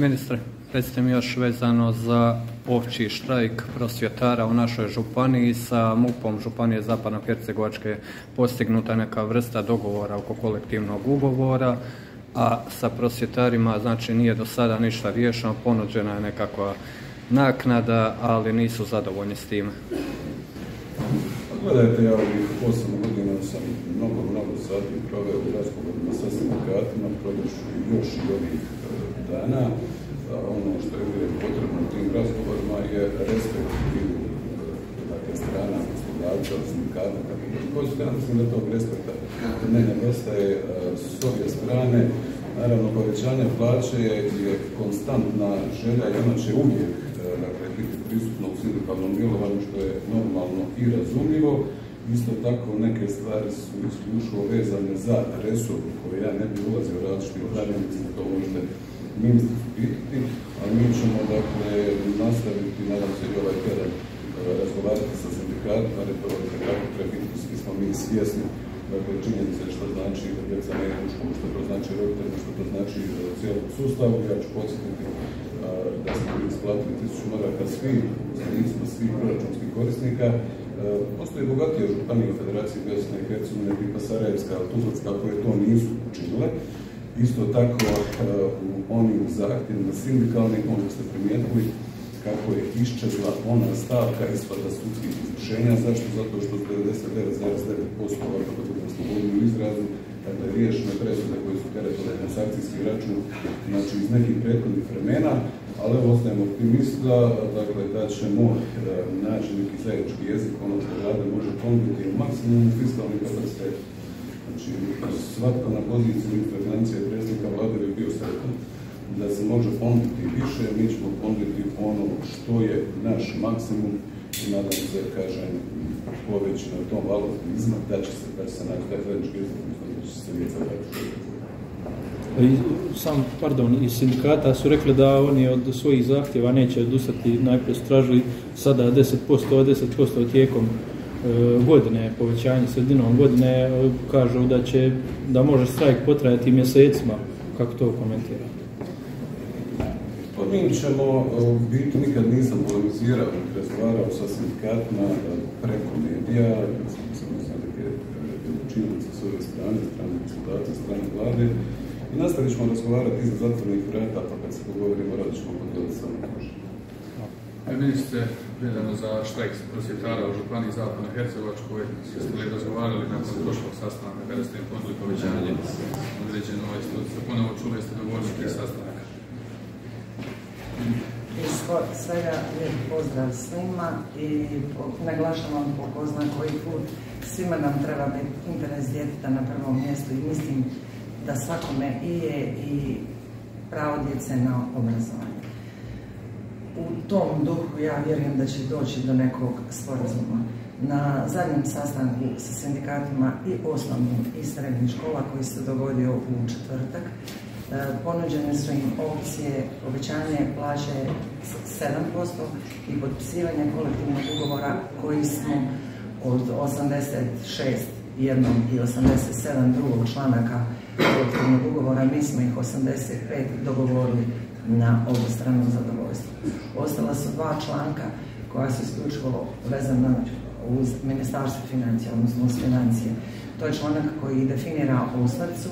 Ministre, recite mi još vezano za opći štrajk prosvjetara u našoj županiji sa MUP-om Županije Zapadno-Hercegovačke postignuta neka vrsta dogovora oko kolektivnog ugovora, a sa prosvjetarima znači nije do sada ništa riješeno, ponuđena je nekakva naknada, ali nisu zadovoljni s time. Gledajte, ja ovih osam godina sam mnogo, mnogo sati proveo u razgovorima sa sindikatima, prodašu još i ovih e, dana. Ono što je uvijek potrebno u tim razgovorima je respekt e, dakle, strana poslodavca, sindikata, kako god strana, mislim da tog respekta ne nedostaje e, s obje strane. Naravno, povećanje plaće je konstantna želja i ona će uvijek dakle, biti prisutno u sindikalnom djelovanju, što je normalno i razumljivo. Isto tako neke stvari su isključivo vezane za resor koje ja ne bi ulazio različiti mislim to možete ministru pitati, ali mi ćemo dakle nastaviti, nadam se i ovaj tjedan, razgovarati sa sindikatima, retorika kako treba biti, svi smo mi svjesni dakle, činjenice što znači djeca ne u školu, što to znači roditelji, što to znači cijelom sustavu. Ja ću podsjetiti da smo isplatili tisuću maraka svim zajednicima svih proračunskih korisnika. Postoji bogatije županije u Federaciji Bosne i Hercegovine, tipa Sarajevska, Tuzlacka, koje to nisu učinile. Isto tako u onim zahtjevima sindikalnih, možda ste primijetili, kako je iščezla ona stavka isplata sudskih izvršenja. Zašto? Zato što 99,9% ovako kako smo govorili u izrazu, kada je riješene presude koje su teretile transakcijski račun, znači iz nekih prethodnih vremena, ali evo ostajemo optimista, dakle da ćemo e, naći neki zajednički jezik, ono što vlada može ponuditi u maksimumu fiskalni kapacitet. Znači, svatko na poziciji i predsjednika vlade bi bio sretan da se može ponuditi više, mi ćemo ponuditi ono što je naš maksimum i nadam se, kažem, poveć na tom valu da će se, da će se naći taj zajednički da će se djeca sam, pardon, iz sindikata su rekli da oni od svojih zahtjeva neće odustati, najprije su tražili sada 10%, 10% tijekom godine, povećanje sredinom godine, e, kažu da će, da može strajk potrajati mjesecima. Kako to komentirate? Pa mi ćemo, e, biti nikad nisam polemizirao, razgovarao sa sindikatima preko medija, sam sam neke s ove strane, strane konsultacije, strane vlade, i nastavit ćemo razgovarati iza zatvornih vrata, pa kad se pogovorimo, radit ćemo podijeliti sa e, Ministre, vezano za štrajk prosvjetara u Županiji Zapadno Hercegovačkoj, jeste li razgovarali nakon prošlog sastanka kada ste im ponudili povećanje određeno ovaj institucije? Ponovo čuli ste dogovorili tih sastanaka. Iskod svega lijep pozdrav svima i naglašavam po ko zna koji put svima nam treba biti interes djeteta na prvom mjestu i mislim da svakome i je i pravo djece na obrazovanje. U tom duhu ja vjerujem da će doći do nekog sporazuma. Na zadnjem sastanku sa sindikatima i osnovnim i srednjih škola koji se dogodio u četvrtak, e, ponuđene su im opcije povećanje plaće 7% i potpisivanje kolektivnog ugovora koji smo od 86 jednom i 87 drugog članaka kolektivnog ugovora, mi smo ih 85 dogovorili na obostrano zadovoljstvo. Ostala su dva članka koja su isključivo vezana uz Ministarstvo financija, odnosno uz financije. To je članak koji definira osnovicu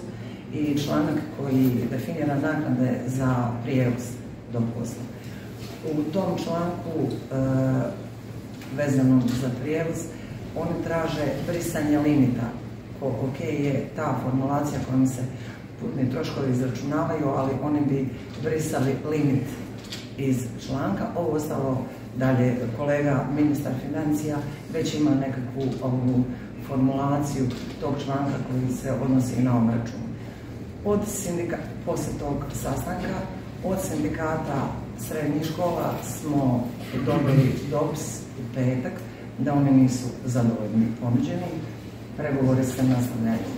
i članak koji definira naknade za prijevoz do posla. U tom članku e, vezanom za prijevoz oni traže brisanje limita ok je ta formulacija kojom se putni troškovi izračunavaju, ali oni bi brisali limit iz članka. Ovo ostalo dalje kolega ministar financija već ima nekakvu ovu formulaciju tog članka koji se odnosi na obračun. Od sindikata, poslije tog sastanka, od sindikata srednjih škola smo dobili dopis u petak da oni nisu zadovoljni ponuđenim pregovori se nastavljaju.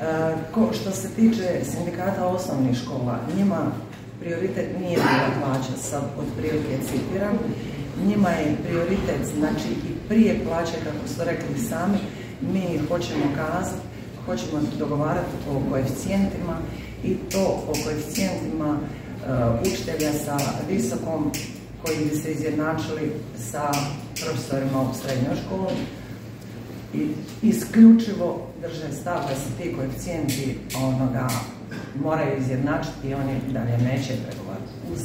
E, što se tiče sindikata osnovnih škola, njima prioritet nije bila plaća, sad otprilike citiram, njima je prioritet, znači i prije plaće, kako su rekli sami, mi hoćemo kazati, hoćemo dogovarati o koeficijentima i to o koeficijentima uh, učitelja sa visokom koji bi se izjednačili sa profesorima u srednjoj školi i isključivo drže stav da se ti koeficijenti onoga moraju izjednačiti i oni dalje neće pregovarati uz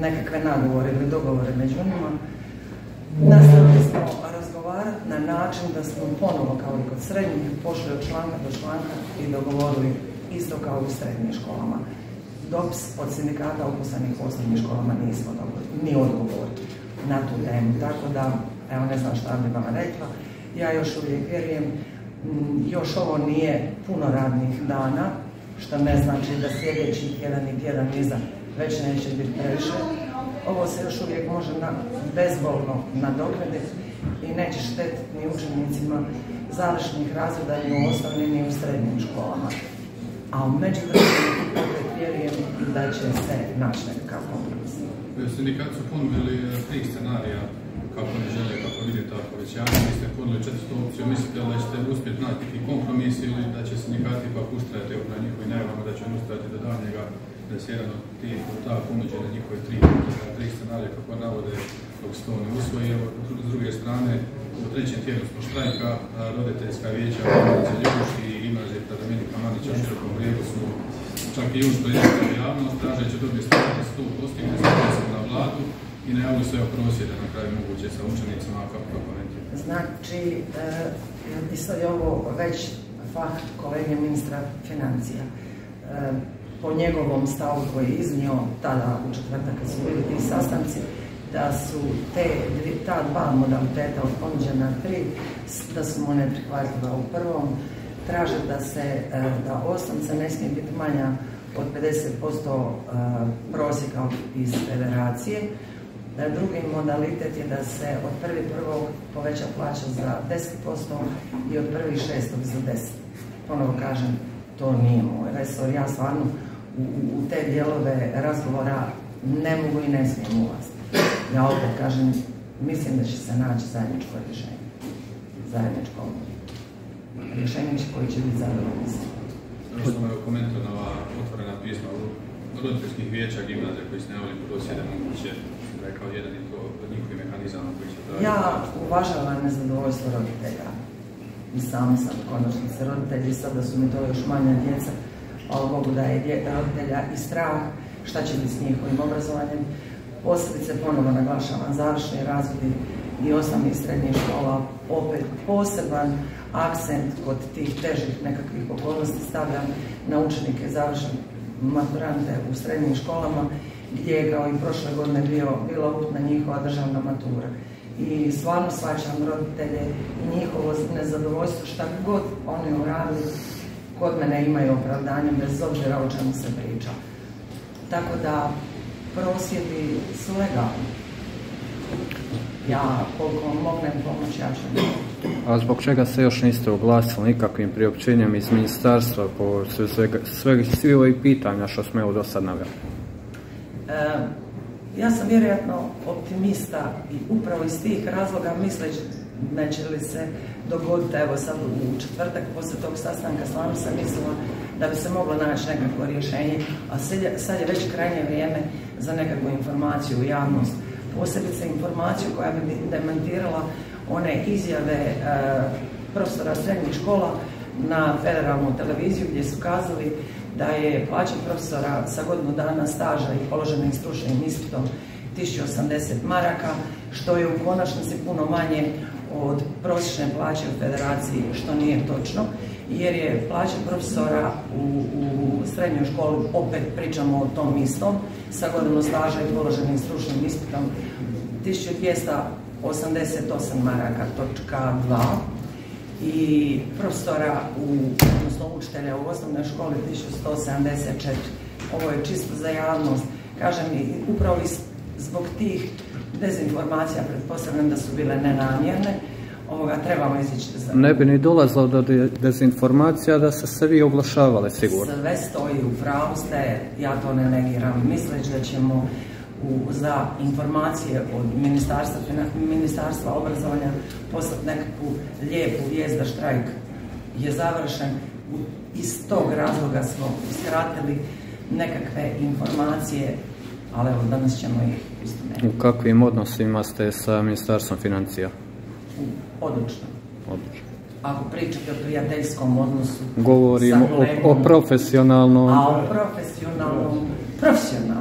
nekakve nagovore ili dogovore među njima. Nastavili smo razgovarati na način da smo ponovo kao i kod srednjih pošli od članka do članka i dogovorili isto kao u srednjim školama. Dopis od sindikata uposlenih u osnovnim školama nismo dobili, ni odgovor na tu temu. Tako da, evo ne znam šta bi vam rekla, ja još uvijek vjerujem, još ovo nije puno radnih dana, što ne znači da sljedeći tjedan i tjedan iza već neće biti previše. Ovo se još uvijek može na, bezbolno nadoknaditi i neće štetiti ni učenicima završnih razreda ni u osnovnim ni u srednjim školama. A u opet vjerujem da će se naći nekakav kompromis. Sindikat su ponudili e, tri scenarija kako ne žele, kako vide ta povećanja. Vi ste ponudili četvrstu opciju. Mislite li da ćete uspjeti naći kompromis ili da će sindikati ipak ustrajati na njihovim najavama, da će ustrajati do danjega da se jedan od tih ta ponuđene njihove tri, tri scenarije kako navode dok se to ne usvoji. S druge strane, u trećem tijelu smo štrajka, roditeljska vijeća, Hrvatska Ljubuški i gimnazije Dominika Manića u Širokom brijegu su čak i što je javnost, tražeći dobije stavljati da se to postigne na vladu i najavili sve prosjede na kraju moguće sa učenicima kako. Znači, e, je ovo već fah kolege ministra financija. E, po njegovom stavu koji je iznio tada u četvrtak kad su bili ti sastanci, da su te, ta dva modaliteta od tri, da su mu neprihvatljiva u prvom, traže da se, e, da osnovca ne smije biti manja od 50% e, prosjeka iz federacije. Drugi modalitet je da se od prvi prvog poveća plaća za 10% i od prvi šestog za 10%. Ponovo kažem, to nije moj resor. Ja stvarno u, te dijelove razgovora ne mogu i ne smijem ulaziti. Ja opet kažem, mislim da će se naći zajedničko rješenje. Zajedničko rješenje koji će biti zadovoljni. Samo je na otvorena pisma roditeljskih vijeća gimnazija koji se najavili prosjede moguće rekao jedan i to od njihovih mehanizama koji će tražiti. Ja uvažavam nezadovoljstvo roditelja. I sami sam konačnice roditelji, sada su mi to još manja djeca, ali mogu da je roditelja i strah šta će biti s njihovim obrazovanjem. Posebice ponovo naglašavam završni razvodi i osnovnih srednjih škola, opet poseban akcent kod tih težih nekakvih okolnosti stavljam na učenike završne maturante u srednjim školama gdje je kao i prošle godine bio, bila uputna njihova državna matura. I stvarno svačam roditelje i njihovo nezadovoljstvo šta god oni uradili kod mene imaju opravdanje bez obzira o čemu se priča. Tako da prosvjedi su legalni. Ja koliko mognem pomoći, ja ću A zbog čega se još niste oglasili nikakvim priopćenjem iz ministarstva po sve, sve, svi ovih pitanja što smo evo do sad naveli? Ja sam vjerojatno optimista i upravo iz tih razloga misleći neće li se dogoditi, evo sad u četvrtak poslije tog sastanka stvarno sam mislila da bi se moglo naći nekakvo rješenje, a sad je već krajnje vrijeme za nekakvu informaciju u javnost, posebice informaciju koja bi demantirala one izjave e, profesora srednjih škola na federalnu televiziju gdje su kazali da je plaća profesora sa godinu dana staža i položenim stručnim ispitom 1080 maraka, što je u konačnici puno manje od prosječne plaće u federaciji, što nije točno, jer je plaća profesora u, u srednjoj školi, opet pričamo o tom istom, sa godinu staža i položenim stručnim ispitom 1288 maraka, točka 2, i profesora, u, odnosno učitelja u osnovnoj školi 1174. Ovo je čisto za javnost. Kažem, upravo zbog tih dezinformacija, pretpostavljam da su bile nenamjerne, ovoga trebamo izići za... Ne bi ni dolazilo do dezinformacija da se se vi oglašavali sigurno. Sve stoji u pravu ste, ja to ne negiram, misleći da ćemo u, za informacije od ministarstva, ministarstva obrazovanja poslati nekakvu lijepu vijest da štrajk je završen. Iz tog razloga smo skratili nekakve informacije, ali evo danas ćemo ih isto ne. U kakvim odnosima ste sa Ministarstvom financija? Odlično. Odlično. Ako pričate o prijateljskom odnosu Govorim sa o, o profesionalnom... a o profesionalnom, profesionalnom.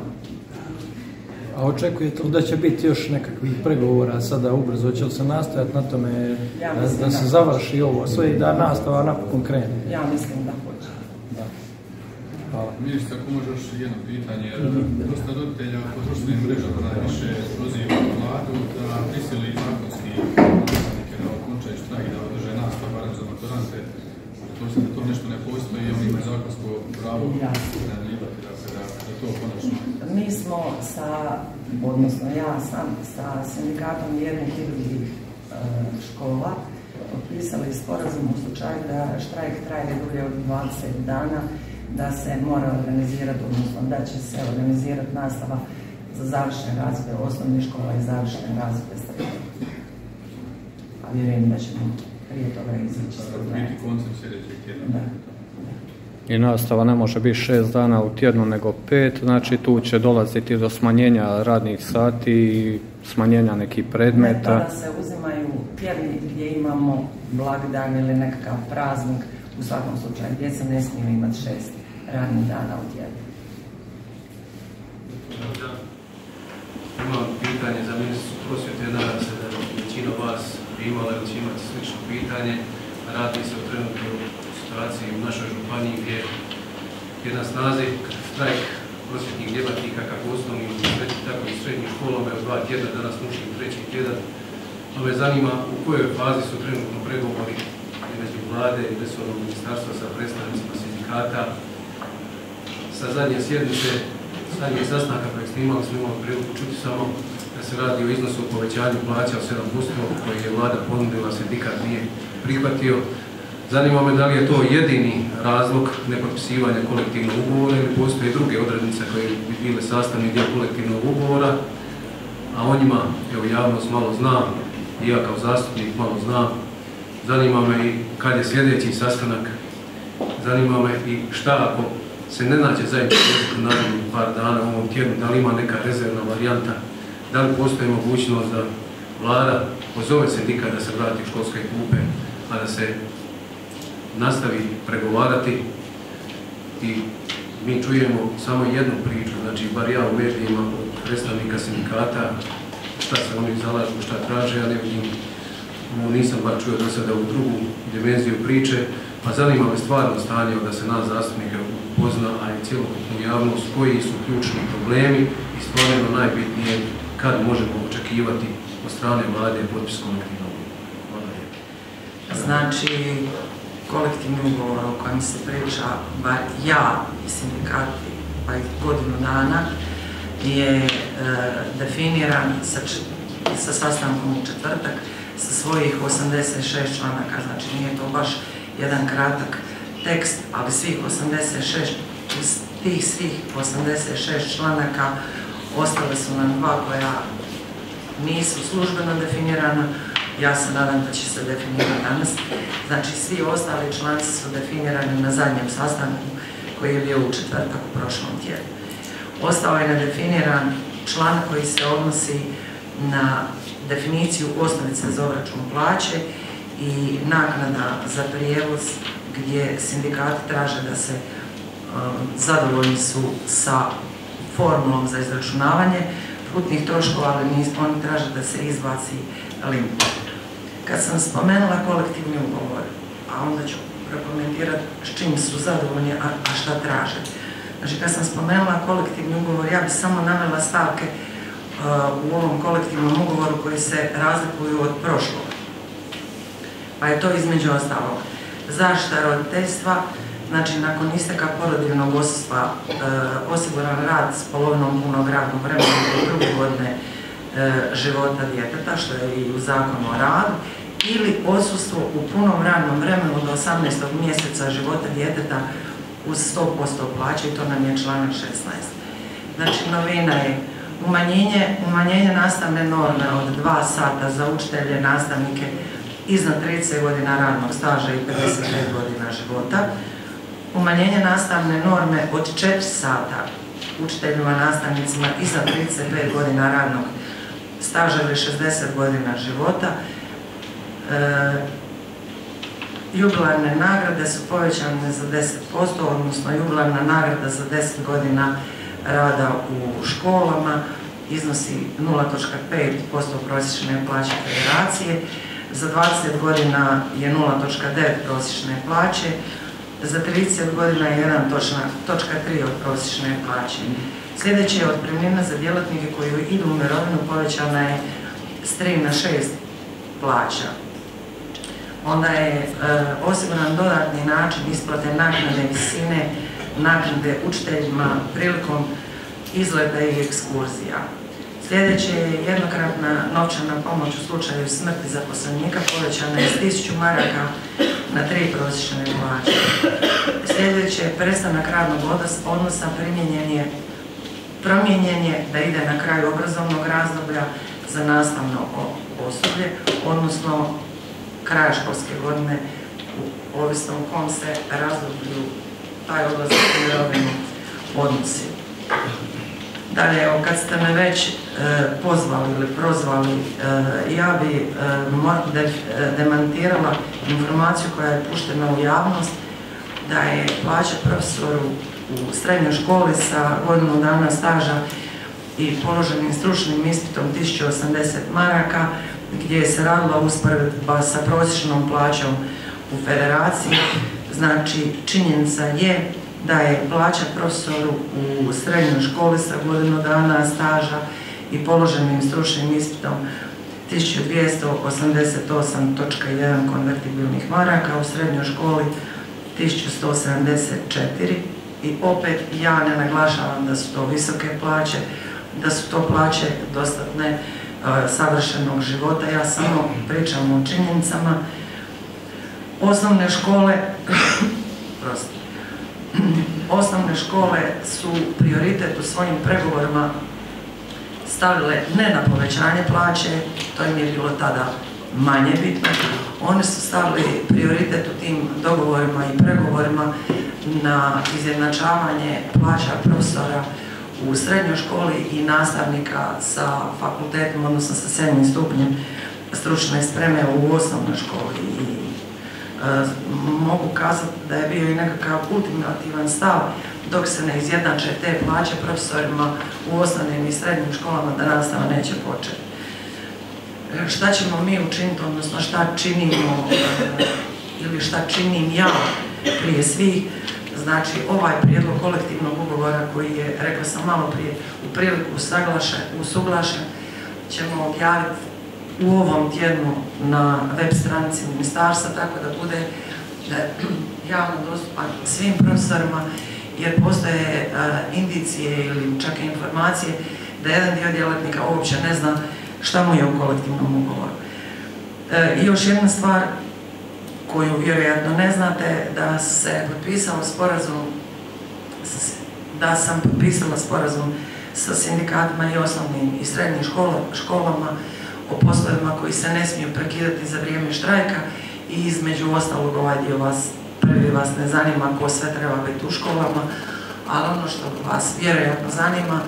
Očekujete li da će biti još nekakvih pregovora sada ubrzo? Će li se nastojati na tome Ja da, da se da. završi ovo sve i da nastava napokon krene? Ja mislim da hoće. Da. Hvala. Ministar, ako može još jedno pitanje, jer dosta roditelja po društvenim mrežama najviše proziva vladu da prisili zakonski nastavnike da okončaju štrajk, da održe nastav, barem za maturante. To se da to nešto ne postoji, oni imaju zakonsko pravo Jasno. najavljivati da se da, da to konačno Mi smo sa, odnosno ja sam sa sindikatom jednih i drugih e, škola potpisali sporazum u slučaju da štrajk traje dulje od 20 dana, da se mora organizirati, odnosno da će se organizirati nastava za završene razrede osnovnih škola i završene razrede srednje. A vjerujem da ćemo prije toga problema. biti koncept sljedećeg tjedna. I nastava ne može biti šest dana u tjednu nego pet, znači tu će dolaziti do smanjenja radnih sati i smanjenja nekih predmeta. Nekada se uzimaju tjedni gdje imamo blagdan ili nekakav praznik, u svakom slučaju djeca ne smiju imati šest radnih dana u tjednu. Imam pitanje za ministru prosvjete, nadam se da većina vas bi imala ili će imati slično pitanje. Radi se o trenutnoj situaciji u našoj županiji gdje je na snazi strajk prosvjetnih djelatnika kako u osnovnim, tako i srednjim školama je dva tjedna, danas muši u treći tjedan. Pa me zanima u kojoj fazi su trenutno pregovori između vlade i resornog ministarstva sa predstavnicima sindikata sa zadnje sjednice, zadnjeg sastanka kojeg ste imali, smo imali priliku čuti samo da se radi o iznosu povećanju plaća od 7% koji je vlada ponudila, sindikat nije prihvatio. Zanima me da li je to jedini razlog nepotpisivanja kolektivnog ugovora ili postoje druge odrednice koje bi bile sastavni dio kolektivnog ugovora, a o njima, evo javnost malo zna, i ja kao zastupnik malo znam. Zanima me i kad je sljedeći sastanak Zanima me i šta ako se ne nađe zajednički narednih par dana u ovom tjednu, da li ima neka rezervna varijanta, da li postoji mogućnost da vlada pozove sindikat da se vrati u školske klupe, a da se nastavi pregovarati i mi čujemo samo jednu priču, znači bar ja u medijima od predstavnika sindikata, šta se oni zalažu, šta traže, ja ne vidim nisam bar čuo do sada u drugu dimenziju priče, pa zanima me stvarno stanje da se nas zastupnike upozna, a i cjelokupnu javnost, koji su ključni problemi i stvarno najbitnije kad možemo očekivati od strane vlade potpis kolektivnog. Hvala lijepo. Znači, kolektivni ugovor o kojem se priča, bar ja i sindikati, pa i godinu dana, je e, definiran sa, sa sastankom u četvrtak sa svojih 86 članaka, znači nije to baš jedan kratak tekst, ali svih 86, iz tih svih 86 članaka ostale su nam dva koja nisu službeno definirana, ja se nadam da će se definirati danas. Znači, svi ostali članci su definirani na zadnjem sastanku koji je bio u četvrtak u prošlom tjednu. Ostao je nedefiniran članak koji se odnosi na definiciju osnovice za obračun plaće i naknada za prijevoz gdje sindikati traže da se um, zadovoljni su sa formulom za izračunavanje putnih troškova, ali oni traže da se izbaci limit. Kad sam spomenula kolektivni ugovor, a onda ću prokomentirati s čim su zadovoljni, a, šta traže. Znači, kad sam spomenula kolektivni ugovor, ja bih samo navela stavke uh, u ovom kolektivnom ugovoru koji se razlikuju od prošlog. Pa je to između ostalog zaštita roditeljstva, znači nakon isteka porodiljnog odsustva e, osiguran rad s polovinom punog radnog vremena do druge godine e, života djeteta, što je i u zakonu o radu, ili odsustvo u punom radnom vremenu do 18. mjeseca života djeteta uz 100% plaće i to nam je članak 16. Znači novina je umanjenje, umanjenje nastavne norme od 2 sata za učitelje, nastavnike iznad 30 godina radnog staža i 55 godina života, umanjenje nastavne norme od 4 sata učiteljima, nastavnicima iznad 35 godina radnog staža ili 60 godina života, jubilarne nagrade su povećane za 10%, odnosno jubilarna nagrada za 10 godina rada u školama iznosi 0.5% prosječne plaće federacije, za 20 godina je 0.9 prosječne plaće, za 30 godina je 1.3 od prosječne plaće. Sljedeće je otpremnina za djelatnike koji idu u mirovinu povećana je s 3 na 6 plaća. Onda je e, osiguran dodatni način isplate naknade visine naknade učiteljima prilikom izgleda i ekskurzija. Sljedeće je jednokratna novčana pomoć u slučaju smrti zaposlenika povećana iz 1000 maraka na tri prosječne plaće. Sljedeće je prestanak radnog odnosa primjenjen je promijenjen je da ide na kraju obrazovnog razdoblja za nastavno osoblje, odnosno kraja školske godine, ovisno u kom se razdoblju taj odlazak u mirovinu odnosi. Dalje, evo, kad ste me već e, pozvali ili prozvali, e, ja bi e, demantirala informaciju koja je puštena u javnost da je plaća profesoru u srednjoj školi sa godinu dana staža i položenim stručnim ispitom 1080 maraka, gdje se radila usporedba sa prosječnom plaćom u federaciji. Znači, činjenica je da je plaća profesoru u srednjoj školi sa godinu dana staža i položenim stručnim ispitom 1288.1 konvertibilnih maraka, u srednjoj školi 1174 i opet ja ne naglašavam da su to visoke plaće, da su to plaće dostatne savršenog života, ja samo pričam o činjenicama. Osnovne škole, osnovne škole su prioritet u svojim pregovorima stavile ne na povećanje plaće, to im je bilo tada manje bitno. Oni su stavili prioritet u tim dogovorima i pregovorima na izjednačavanje plaća profesora u srednjoj školi i nastavnika sa fakultetom, odnosno sa sedmim stupnjem stručne spreme u osnovnoj školi. I, e, mogu kazati da je bio i nekakav ultimativan stav dok se ne izjednače te plaće profesorima u osnovnim i srednjim školama da nastava neće početi. E, šta ćemo mi učiniti, odnosno šta činimo e, ili šta činim ja prije svih, znači ovaj prijedlog kolektivnog ugovora koji je, rekla sam malo prije, u priliku usuglašen, ćemo objaviti u ovom tjednu na web stranici ministarstva, tako da bude javno dostupan svim profesorima, jer postoje e, indicije ili čak i informacije da jedan dio djelatnika uopće ne zna šta mu je u kolektivnom ugovoru. E, I još jedna stvar koju vjerojatno ne znate, da se potpisao sporazum, da sam potpisala sporazum sa sindikatima i osnovnim i srednjim školama o poslovima koji se ne smiju prekidati za vrijeme štrajka i između ostalog ovaj dio vas, prvi vas ne zanima ko sve treba biti u školama, ali ono što vas vjerojatno zanima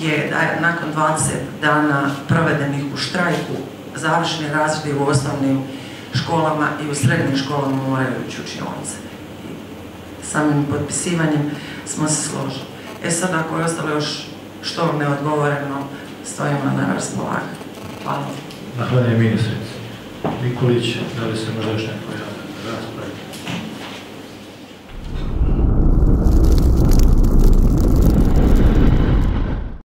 je da je nakon 20 dana provedenih u štrajku završni razredi u osnovnim školama i u srednjim školama moraju ići učionice. Samim potpisivanjem smo se složili. E sad ako je ostalo još što neodgovoreno, stojimo na raspolaganju. Hvala. Zahvaljujem ministrici. Nikolić, da li se može još neko raspravi?